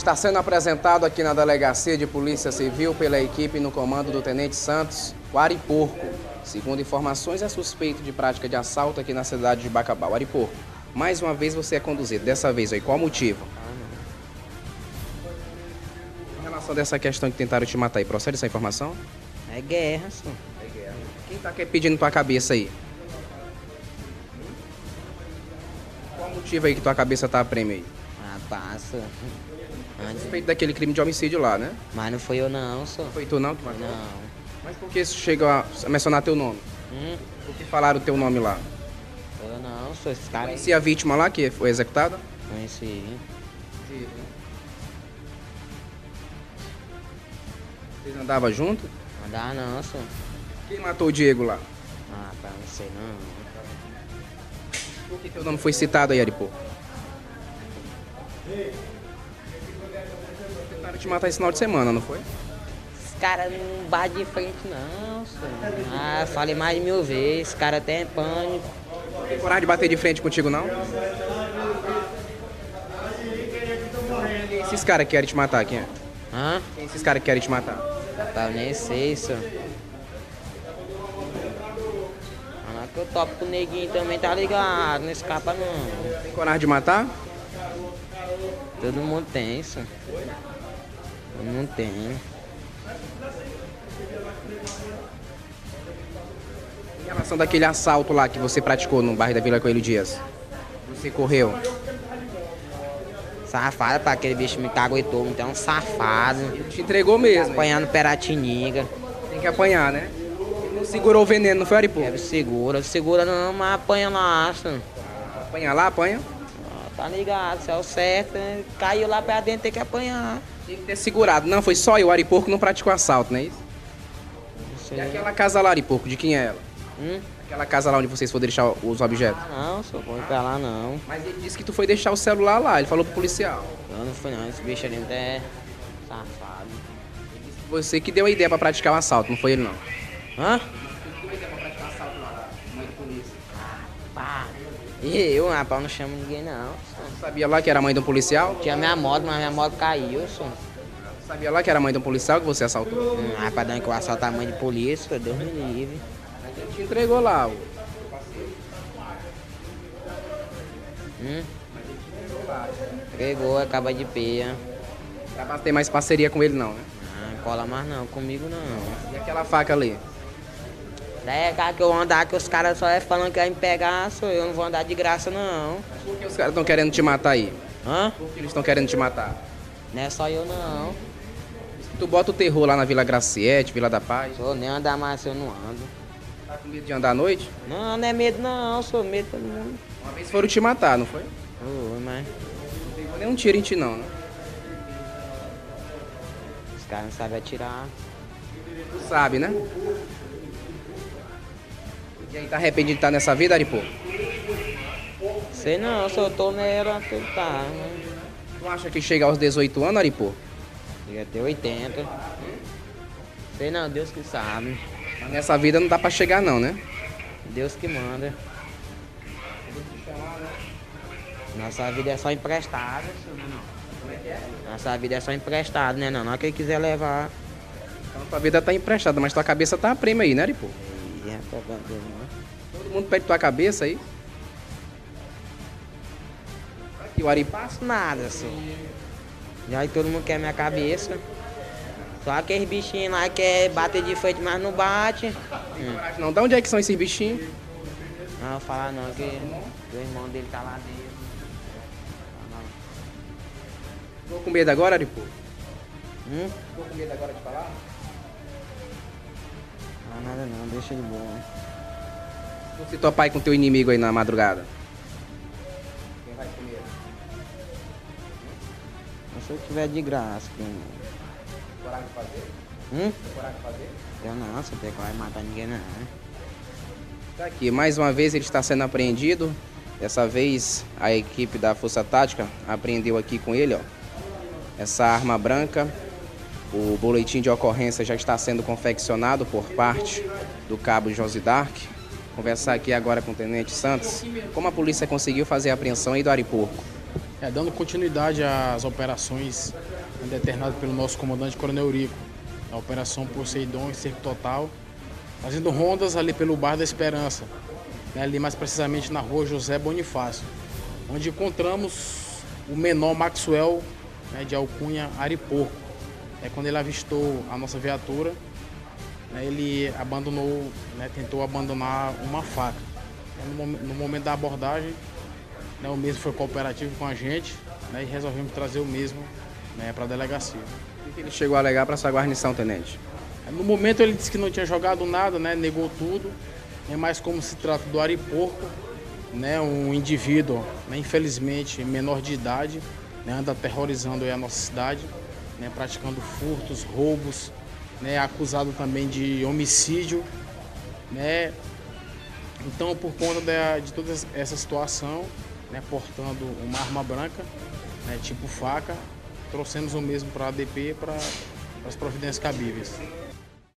Está sendo apresentado aqui na Delegacia de Polícia Civil pela equipe no comando do Tenente Santos, o Ariporco. Segundo informações, é suspeito de prática de assalto aqui na cidade de Bacabal. Ariporco, mais uma vez você é conduzido. Dessa vez aí, qual o motivo? Em relação dessa questão que tentaram te matar aí, procede essa informação? É guerra, só. Quem tá aqui pedindo tua cabeça aí? Qual o motivo aí que tua cabeça tá a prêmio aí? Ah, passa. Antes- Suspeito daquele crime de homicídio lá, né? Mas não foi eu não, só. Foi tu não que matou? Não. Mas por que isso chega a mencionar teu nome? Hum, Por que falaram teu nome lá? eu não, só. Esse cara aí. Conhecia a vítima lá que foi executada? Conheci. Vocês andavam junto? Dá não, só. Quem matou o Diego lá? Ah, pá, não sei não. Por que teu nome foi citado aí, Aripo? Tentaram te matar esse final de semana, não foi? Esse cara não bate de frente não, só. Ah, falei mais de mil vezes. Esse cara até é pânico. Tem coragem de bater de frente contigo, não? Quem esses caras que querem te matar, quem é? Hã? Quem esses caras que querem te matar? Tá, nem sei, só. Ah, que eu topo com o neguinho também, tá ligado? Não escapa não. Tem coragem de matar? Todo mundo tem isso. Mundo tem. Em relação daquele assalto lá que você praticou no bairro da Vila Coelho Dias. Você correu. Safado pra aquele bicho me caguetou, então é um safado. Ele te entregou mesmo. Apanhando Peratininga. Tem que apanhar, né? Ele não segurou o veneno, não foi, Aripo? Deve segura, segura não, mas apanha lá, só. Apanha lá, apanha. Ah, Tá ligado, se é o certo, né? caiu lá pra dentro, tem que apanhar. Tem que ter segurado. Não, foi só eu, o Ariporco, não praticou assalto, não é isso? Não sei. E aquela casa lá, Ariporco, de quem é ela? Hum? Aquela casa lá onde vocês foram deixar os objetos. Ah, Não, só ir pra lá não. Mas ele disse que tu foi deixar o celular lá, ele falou pro policial. Eu não fui não, esse bicho ali é safado. Você que deu a ideia pra praticar o assalto, não foi ele não. Hã? Pá. E eu, rapaz, não chamo ninguém não. Sabia lá que era mãe de um policial? Tinha minha moto, mas minha moto caiu, só. Sabia lá que era mãe de um policial que você assaltou? Hum, rapaz, dando que eu assalto a mãe de polícia, Deus me livre. Ele te entregou lá. ó. Hum? Pegou, acaba de peia. Pra ter mais parceria com ele não, né? Ah, cola mais não, comigo não. E aquela faca ali? Daí é cara que eu andar, que os caras só é falando que vai me pegar, sou eu, não vou andar de graça não. Por que os caras estão querendo te matar aí? Hã? Por que eles estão querendo te matar? Não é só eu não. Tu bota o terror lá na Vila Graciete, Vila da Paz. Sou nem andar mais se eu não ando. Tá com medo de andar à noite? Não, não é medo não, sou medo todo mundo. Uma vez foram te matar, não foi? Ô, mas Não pegou nenhum tiro em ti não, né? os caras não sabem atirar. Tu sabe, né? E aí, tá arrependido de estar nessa vida, Aripô? Sei não, eu tô nela, tá. né? Tu acha que chega aos 18 anos, Aripô? Chega até 80. Sei não, Deus que sabe. Mas nessa vida não dá pra chegar não, né? Deus que manda. Nossa vida é só emprestada? Nossa vida é só emprestada, né? Não, não é quem quiser levar. Então tua vida tá emprestada, mas tua cabeça tá a prêmio aí, né, Aripô? Todo mundo pede tua cabeça aí. Aqui o Aripô. faço nada, senhor. Já que todo mundo quer minha cabeça. Só aqueles bichinhos lá que quer bater de frente, mas não bate. Hum. Não, de onde é que são esses bichinhos? Não, vou falar não, que o irmão dele tá lá dentro. Tô com medo agora, Aripô? Hum? Tô com medo agora de falar? Nada não, deixa de boa. Se tua pai com teu inimigo aí na madrugada. Quem vai primeiro? Se eu tiver de graça, que... Coragem de fazer? Hum? Coragem de fazer? Eu não, você tem que vai matar ninguém não. Tá aqui, mais uma vez ele está sendo apreendido. Dessa vez a equipe da Força Tática apreendeu aqui com ele, ó. Essa arma branca. O boletim de ocorrência já está sendo confeccionado por parte do cabo Josi Dark. Conversar aqui agora com o Tenente Santos. Como a polícia conseguiu fazer a apreensão aí do Ariporco? É, dando continuidade às operações determinadas pelo nosso comandante Coronel Eurico, a Operação Poseidon e Cerco Total, fazendo rondas ali pelo Bar da Esperança, né, ali mais precisamente na rua José Bonifácio, onde encontramos o menor Maxwell né, de alcunha Ariporco. É quando ele avistou a nossa viatura, né, ele abandonou, né, tentou abandonar uma faca. No, no momento da abordagem, né, o mesmo foi cooperativo com a gente né, e resolvemos trazer o mesmo né, para a delegacia. O que ele chegou a alegar para essa guarnição, tenente? No momento ele disse que não tinha jogado nada, né, negou tudo, né, mas como se trata do Ariporco, né, um indivíduo, né, infelizmente menor de idade, né, anda aterrorizando a nossa cidade, né, praticando furtos, roubos, né, acusado também de homicídio. Né. Então, por conta de, de toda essa situação, né, portando uma arma branca, né, tipo faca. Trouxemos o mesmo para a ADP para as providências cabíveis.